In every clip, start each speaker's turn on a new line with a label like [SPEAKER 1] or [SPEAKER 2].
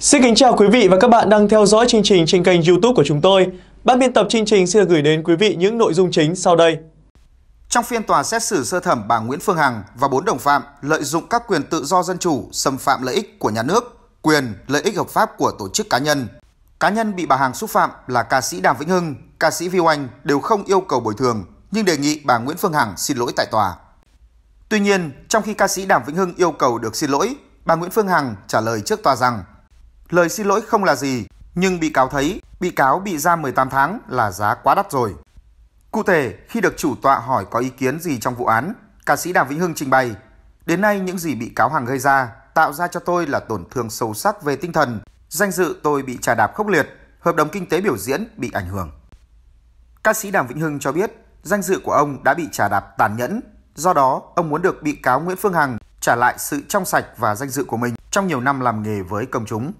[SPEAKER 1] Xin kính chào quý vị và các bạn đang theo dõi chương trình trên kênh YouTube của chúng tôi. Ban biên tập chương trình xin gửi đến quý vị những nội dung chính sau đây.
[SPEAKER 2] Trong phiên tòa xét xử sơ thẩm bà Nguyễn Phương Hằng và bốn đồng phạm lợi dụng các quyền tự do dân chủ, xâm phạm lợi ích của nhà nước, quyền, lợi ích hợp pháp của tổ chức cá nhân. Cá nhân bị bà Hằng xúc phạm là ca sĩ Đàm Vĩnh Hưng, ca sĩ Vi Oanh đều không yêu cầu bồi thường, nhưng đề nghị bà Nguyễn Phương Hằng xin lỗi tại tòa. Tuy nhiên, trong khi ca sĩ Đàm Vĩnh Hưng yêu cầu được xin lỗi, bà Nguyễn Phương Hằng trả lời trước tòa rằng lời xin lỗi không là gì, nhưng bị cáo thấy bị cáo bị giam 18 tháng là giá quá đắt rồi. Cụ thể, khi được chủ tọa hỏi có ý kiến gì trong vụ án, ca sĩ Đàm Vĩnh Hưng trình bày, đến nay những gì bị cáo Hằng gây ra tạo ra cho tôi là tổn thương sâu sắc về tinh thần, danh dự tôi bị trà đạp khốc liệt, hợp đồng kinh tế biểu diễn bị ảnh hưởng. Ca sĩ Đàm Vĩnh Hưng cho biết, danh dự của ông đã bị trà đạp tàn nhẫn, do đó ông muốn được bị cáo Nguyễn Phương Hằng trả lại sự trong sạch và danh dự của mình trong nhiều năm làm nghề với công chúng.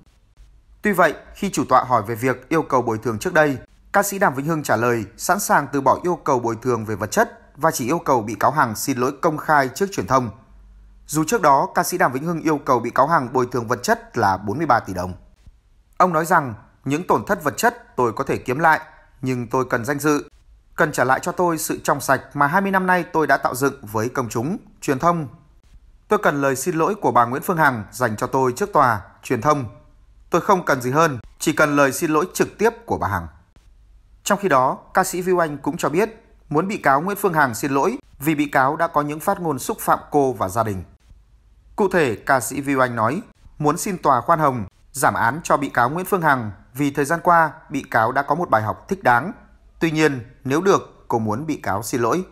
[SPEAKER 2] Tuy vậy, khi chủ tọa hỏi về việc yêu cầu bồi thường trước đây, ca sĩ Đàm Vĩnh Hưng trả lời sẵn sàng từ bỏ yêu cầu bồi thường về vật chất và chỉ yêu cầu bị cáo Hằng xin lỗi công khai trước truyền thông. Dù trước đó, ca sĩ Đàm Vĩnh Hưng yêu cầu bị cáo Hằng bồi thường vật chất là 43 tỷ đồng. Ông nói rằng, những tổn thất vật chất tôi có thể kiếm lại, nhưng tôi cần danh dự, cần trả lại cho tôi sự trong sạch mà 20 năm nay tôi đã tạo dựng với công chúng, truyền thông. Tôi cần lời xin lỗi của bà Nguyễn Phương Hằng dành cho tôi trước tòa, truyền thông Tôi không cần gì hơn, chỉ cần lời xin lỗi trực tiếp của bà Hằng. Trong khi đó, ca sĩ Viu Anh cũng cho biết muốn bị cáo Nguyễn Phương Hằng xin lỗi vì bị cáo đã có những phát ngôn xúc phạm cô và gia đình. Cụ thể, ca sĩ Viu Anh nói muốn xin tòa khoan hồng, giảm án cho bị cáo Nguyễn Phương Hằng vì thời gian qua bị cáo đã có một bài học thích đáng. Tuy nhiên, nếu được, cô muốn bị cáo xin lỗi.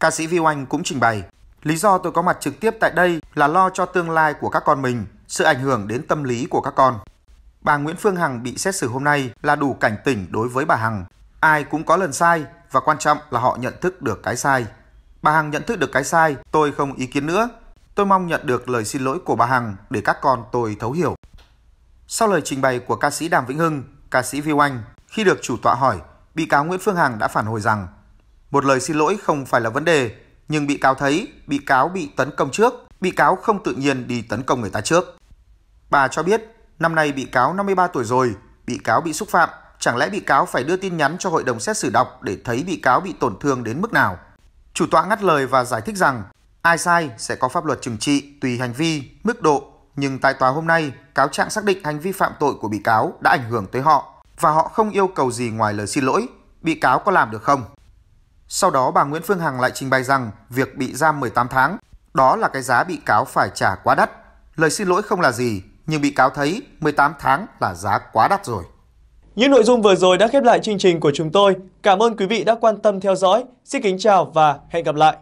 [SPEAKER 2] Ca sĩ Viu Anh cũng trình bày, lý do tôi có mặt trực tiếp tại đây là lo cho tương lai của các con mình sự ảnh hưởng đến tâm lý của các con. Bà Nguyễn Phương Hằng bị xét xử hôm nay là đủ cảnh tỉnh đối với bà Hằng. Ai cũng có lần sai và quan trọng là họ nhận thức được cái sai. Bà Hằng nhận thức được cái sai, tôi không ý kiến nữa. Tôi mong nhận được lời xin lỗi của bà Hằng để các con tôi thấu hiểu. Sau lời trình bày của ca sĩ Đàm Vĩnh Hưng, ca sĩ Viu Anh, khi được chủ tọa hỏi, bị cáo Nguyễn Phương Hằng đã phản hồi rằng một lời xin lỗi không phải là vấn đề, nhưng bị cáo thấy bị cáo bị tấn công trước, bị cáo không tự nhiên đi tấn công người ta trước. Bà cho biết, năm nay bị cáo 53 tuổi rồi, bị cáo bị xúc phạm, chẳng lẽ bị cáo phải đưa tin nhắn cho hội đồng xét xử đọc để thấy bị cáo bị tổn thương đến mức nào? Chủ tọa ngắt lời và giải thích rằng, ai sai sẽ có pháp luật trừng trị tùy hành vi, mức độ, nhưng tại tòa hôm nay, cáo trạng xác định hành vi phạm tội của bị cáo đã ảnh hưởng tới họ và họ không yêu cầu gì ngoài lời xin lỗi. Bị cáo có làm được không? Sau đó bà Nguyễn Phương Hằng lại trình bày rằng việc bị giam 18 tháng, đó là cái giá bị cáo phải trả quá đắt. Lời xin lỗi không là gì, nhưng bị cáo thấy 18 tháng là giá quá đắt rồi.
[SPEAKER 1] Những nội dung vừa rồi đã khép lại chương trình của chúng tôi. Cảm ơn quý vị đã quan tâm theo dõi. Xin kính chào và hẹn gặp lại.